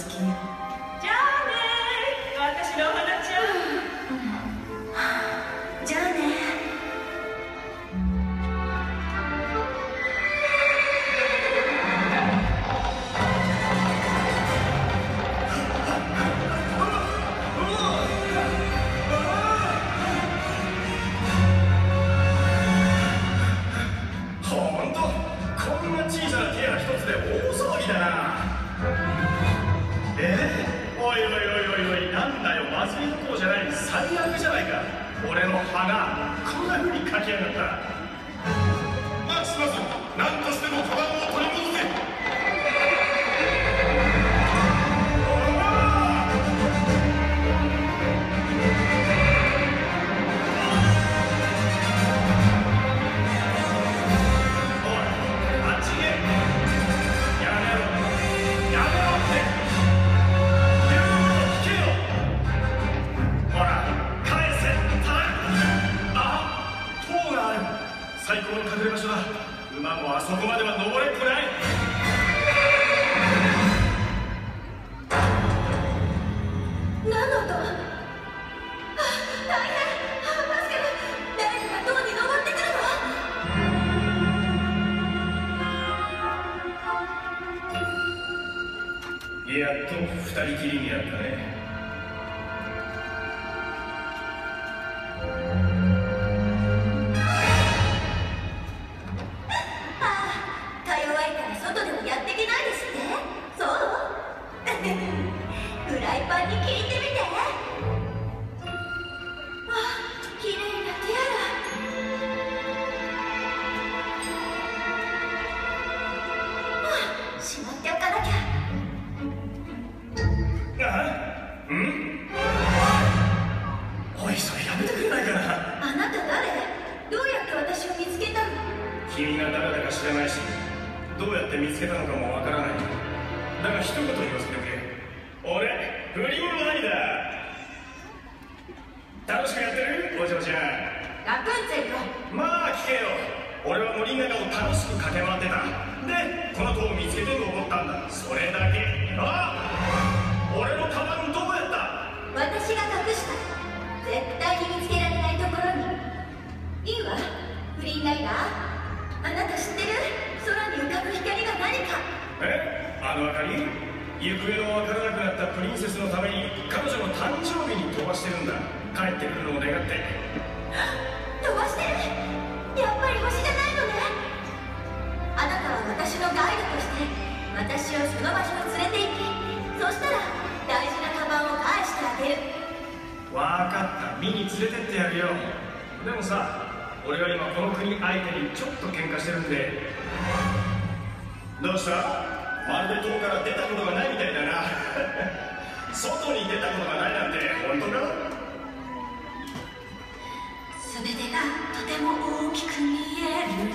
skin. なんだよ祭りいこうじゃない最悪じゃないか。俺の花こんな風に書き上がったマックスマス何としてもカバンを取り戻せ。Amém. うん？おいそれやめてくれないかな？あなた誰？どうやって私を見つけたの？君が誰だか知らないしどうやって見つけたのかもわからない。だが一言言わせてくれ俺不倫もないだ？楽しくやってる？お嬢ちゃん。ラプンツェルよ。まあ聞けよ。俺は森の中を楽しく駆け回ってた。でこの子を見つけてと思ったんだ。それだけ。あ俺のカバンどこかった。見に連れてってやるよ。でもさ俺は今この国相手にちょっと喧嘩してるんで。どうした？まるで塔から出たことがないみたいだな。外に出たことがないなんて本当か？全てがとても大きく見える。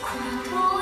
この塔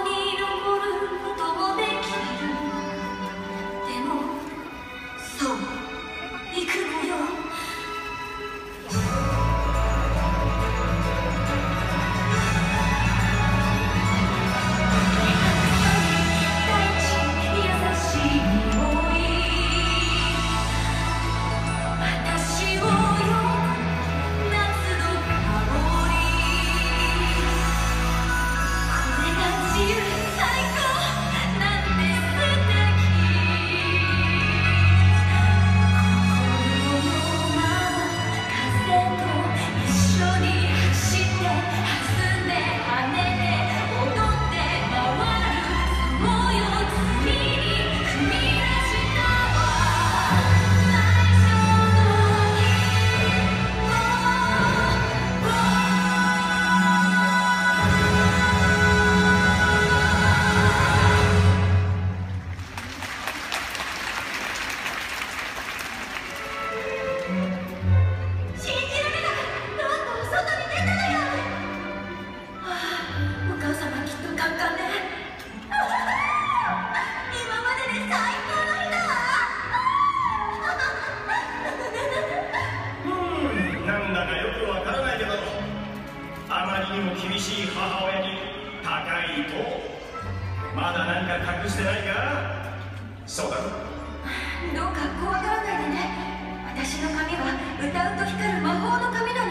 歌うと光る魔法の髪なの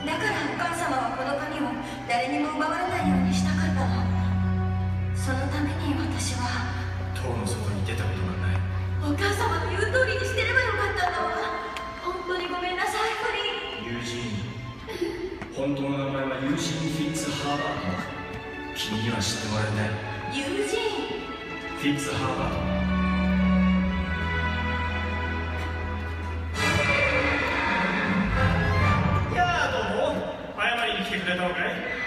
だからお母様はこの髪を誰にも奪われないようにしたかったの。そのために私は。塔の外に出たことがないお母様の言う通りにしてればよかったんだわ本当にごめんなさいフリユージーン本当の名前はユージーン・フィッツハーバード。君には知ってもらいたい。ー友人フィッツハーバードりに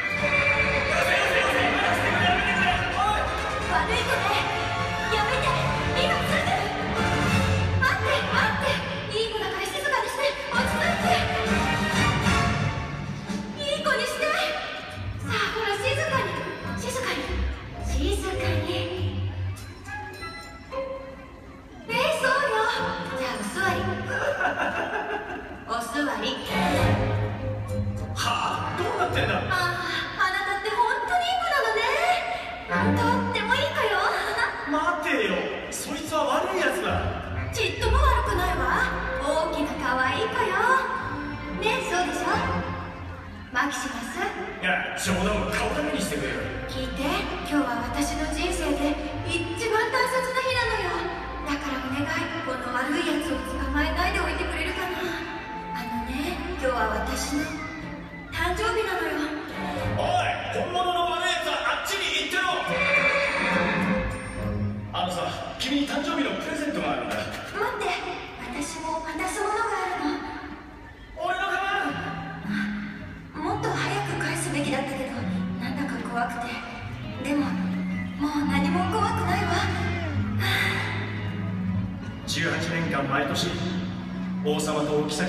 様とお妃様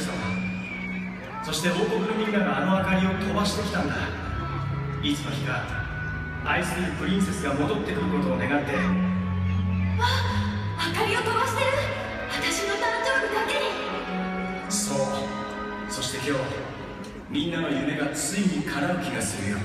そして王国のみんながあの明かりを飛ばしてきたんだ。いつの日か愛するプリンセスが戻ってくることを願って。明かりを飛ばしてる。私の誕生日だけに。そう。そして今日みんなの夢がついに叶う気がするよ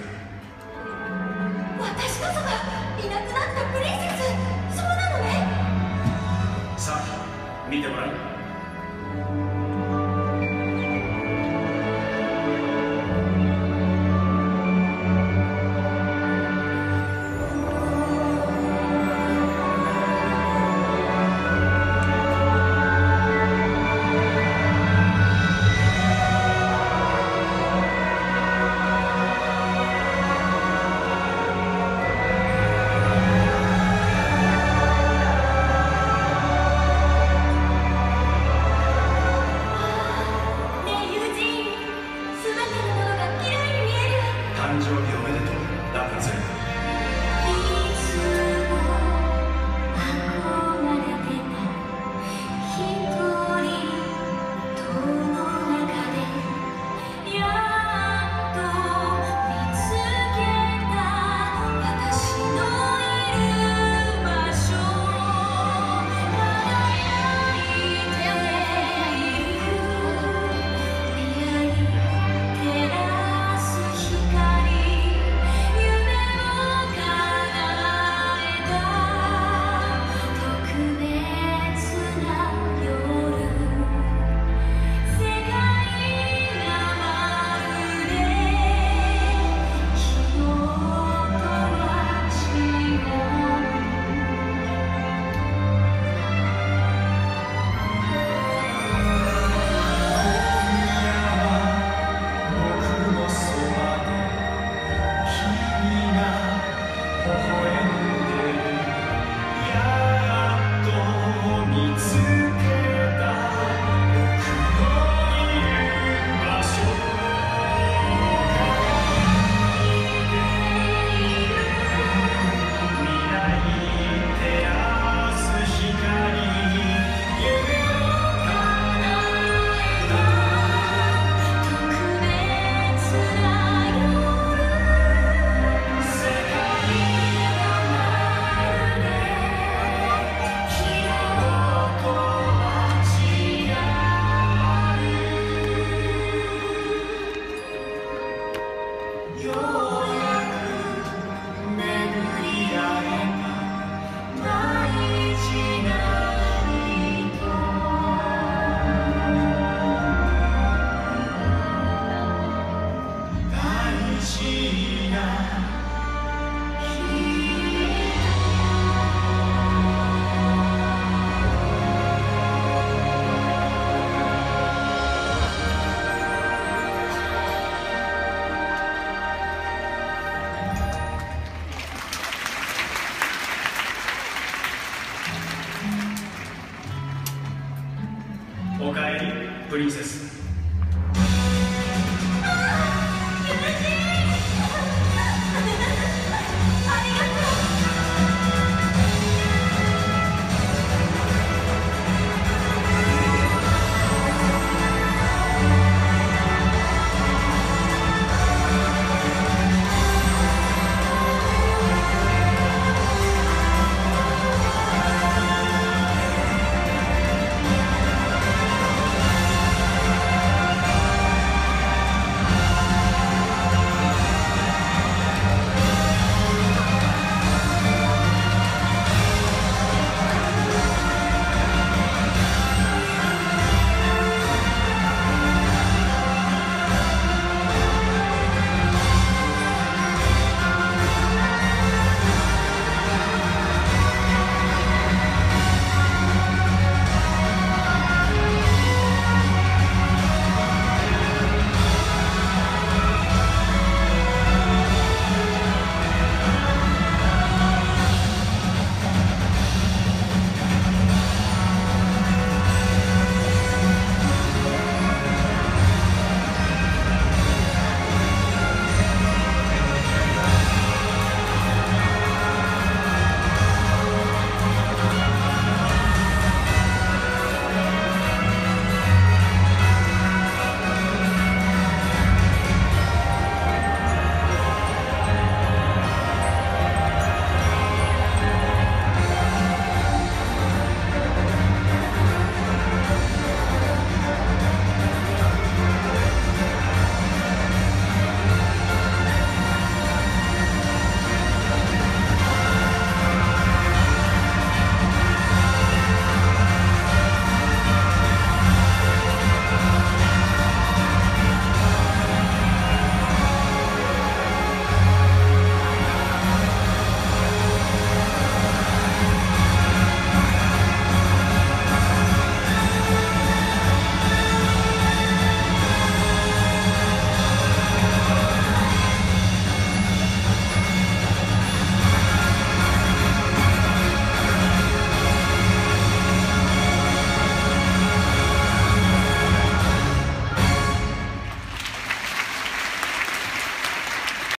大事